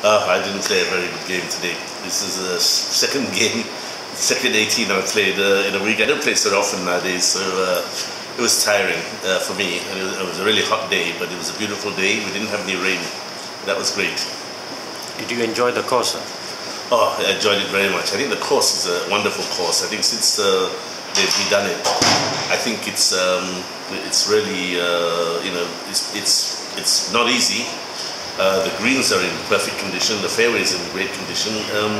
Uh, I didn't play a very good game today. This is the second game, second 18 I've played uh, in a week. I don't play so often nowadays, so uh, it was tiring uh, for me. And it was, it was, a really hot day, but it was a beautiful day. We didn't have any rain. That was great. Did you enjoy the course? Oh, I enjoyed it very much. I think the course is a wonderful course. I think since uh, they've redone it, I think it's um, it's really uh, you know it's it's it's not easy uh, the greens are in perfect condition, the fairway is in great condition, um,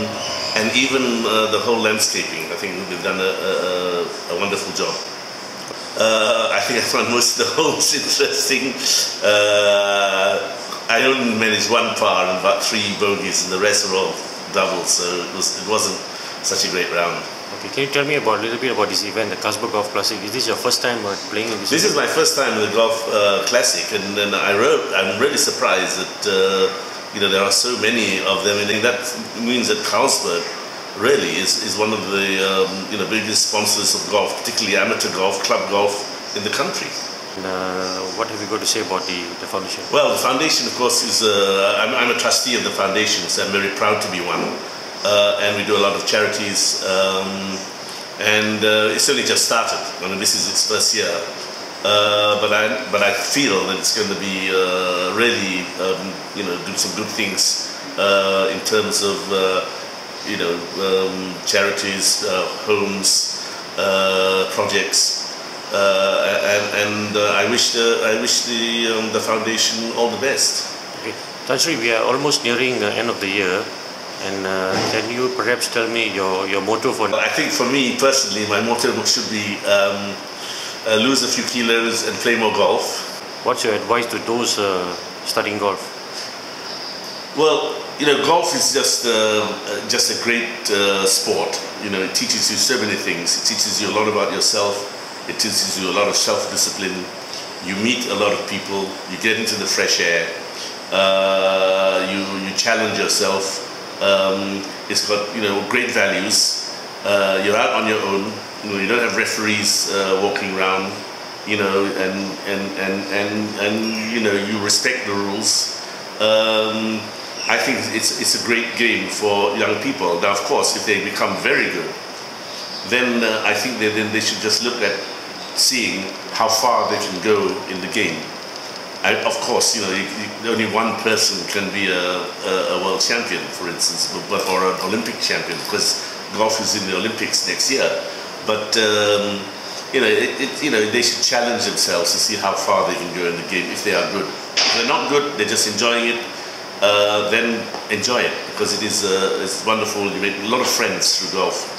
and even uh, the whole landscaping. I think they've done a, a, a wonderful job. Uh, I think I found most of the holes interesting. Uh, I only managed one par and about three bogeys, and the rest were all doubles, so it, was, it wasn't such a great round. Okay, can you tell me about a little bit about this event, the Carlsberg Golf Classic? Is this your first time uh, playing in this? This event? is my first time in the Golf uh, Classic, and, and I wrote. I'm really surprised that uh, you know there are so many of them, and that means that Carlsberg really is, is one of the um, you know biggest sponsors of golf, particularly amateur golf, club golf in the country. And, uh, what have you got to say about the, the foundation? Well, the foundation, of course, is uh, I'm, I'm, a trustee of the foundation, so I'm very proud to be one and we do a lot of charities. Um, and uh, it's only just started. I mean, this is its first year. Uh, but I but I feel that it's going to be uh, really um, you know do some good things uh, in terms of uh, you know um, charities, homes, projects, and, and I wish the I wish the um, the foundation all the best. Okay, Tan we are almost nearing the end of the year. And uh, can you perhaps tell me your, your motto for I think for me personally, my motto should be um, uh, lose a few kilos and play more golf. What's your advice to those uh, studying golf? Well, you know, golf is just uh, just a great uh, sport. You know, it teaches you so many things. It teaches you a lot about yourself. It teaches you a lot of self-discipline. You meet a lot of people. You get into the fresh air. Uh, you you challenge yourself um, it's got you know great values. Uh, you're out on your own. You, know, you don't have referees uh, walking around. You know, and and and and and you know you respect the rules. Um, I think it's it's a great game for young people. Now, of course, if they become very good, then uh, I think they, then they should just look at seeing how far they can go in the game. I, of course, you know, you, you, only one person can be a, a, a, world champion, for instance, or an Olympic champion, because golf is in the Olympics next year. But um, you know, it, it, you know, they should challenge themselves to see how far they can go in the game if they are good. If they're not good, they're just enjoying it. Uh, then enjoy it because it is uh, it's wonderful. You make a lot of friends through golf.